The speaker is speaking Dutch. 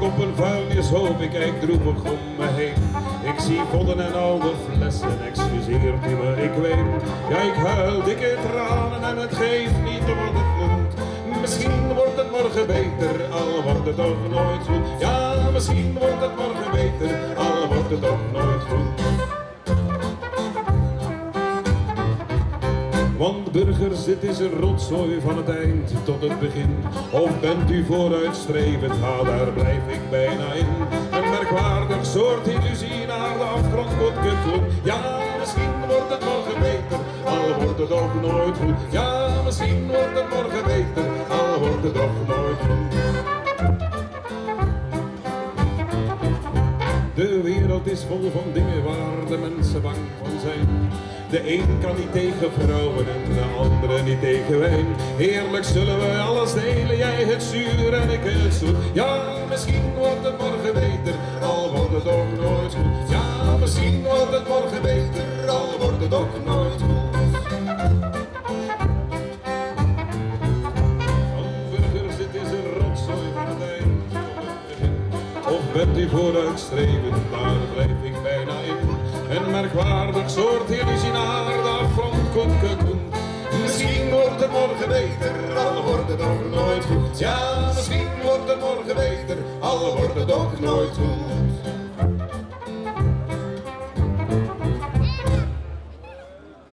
op een vuilnishoop, ik kijk droevig om me heen. Ik zie vodden en oude flessen, excuseert u me, ik weet. Ja, ik huil dikke tranen en het geeft niet wat het moet. Misschien wordt het morgen beter, al wordt het toch nooit goed. Ja, misschien wordt het morgen beter, al wordt het toch nooit Want burgers, dit is een rotzooi van het eind tot het begin. Of bent u vooruitstrevend, ga daar blijf ik bijna in. Een merkwaardig soort illusie naar de afgrond wordt geklopt. Ja, misschien wordt het morgen beter, al wordt het ook nooit goed. Ja, misschien wordt het morgen beter, al wordt het ook nooit goed. De wereld is vol van dingen waar de mensen bang van zijn. De een kan niet tegen vrouwen en de andere niet tegen wijn. Heerlijk zullen we alles delen, jij het zuur en ik het zoet. Ja, misschien wordt het morgen beter, al wordt het ook nooit goed. Ja, misschien wordt het morgen beter, al wordt het ook nooit goed. Bent u vooruitstrevend, daar blijf ik bijna in. Een merkwaardig soort illusie naar de afgrond komt gekoen. Misschien wordt het morgen beter, al wordt het ook nooit goed. Ja, misschien wordt het morgen beter, al wordt het ook nooit goed.